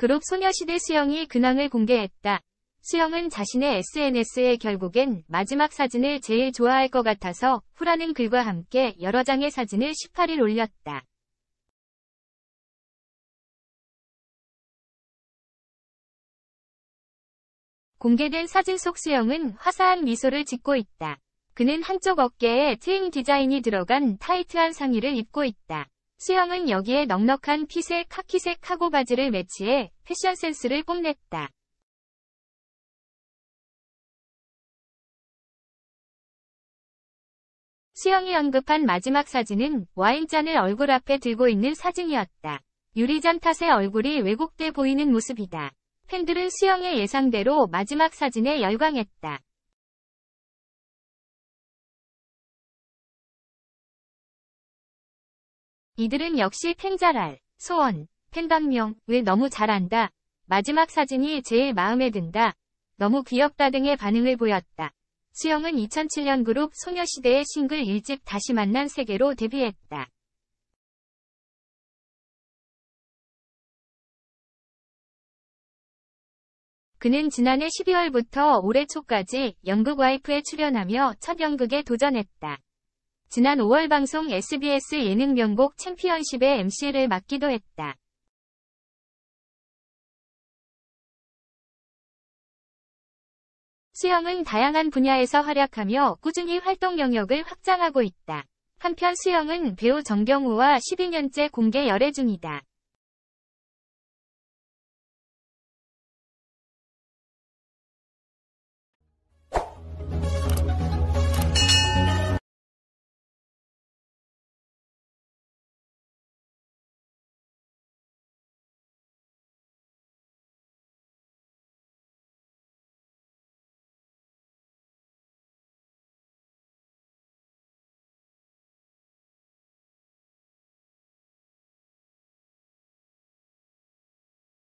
그룹 소녀시대 수영이 근황을 공개했다. 수영은 자신의 SNS에 결국엔 마지막 사진을 제일 좋아할 것 같아서 후라는 글과 함께 여러 장의 사진을 18일 올렸다. 공개된 사진 속 수영은 화사한 미소를 짓고 있다. 그는 한쪽 어깨에 트임 디자인이 들어간 타이트한 상의를 입고 있다. 수영은 여기에 넉넉한 핏의 카키색 카고 바지를 매치해 패션 센스를 뽐냈다. 수영이 언급한 마지막 사진은 와인잔을 얼굴 앞에 들고 있는 사진이었다. 유리잔 탓에 얼굴이 왜곡돼 보이는 모습이다. 팬들은 수영의 예상대로 마지막 사진에 열광했다. 이들은 역시 팬자랄, 소원, 팬방명을 너무 잘한다. 마지막 사진이 제일 마음에 든다. 너무 귀엽다 등의 반응을 보였다. 수영은 2007년 그룹 소녀시대의 싱글 1집 다시 만난 세계로 데뷔했다. 그는 지난해 12월부터 올해 초까지 연극 와이프에 출연하며 첫 연극에 도전했다. 지난 5월 방송 SBS 예능 명곡 챔피언십의 MC를 맡기도 했다. 수영은 다양한 분야에서 활약하며 꾸준히 활동 영역을 확장하고 있다. 한편 수영은 배우 정경우와 12년째 공개 열애 중이다.